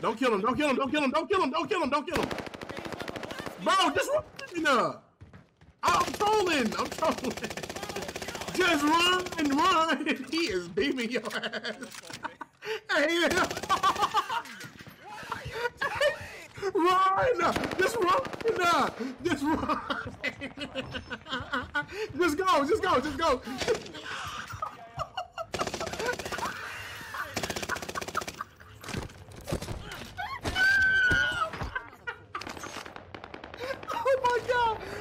Don't kill him. Don't kill him. Don't kill him. Don't kill him. Don't kill him. Don't kill him. Bro, just run. Uh, I'm trolling. I'm trolling. Just run and run. He is beaming your ass. hey, Run! Just run! Just run! Just go! Just go! Just go! Oh my god!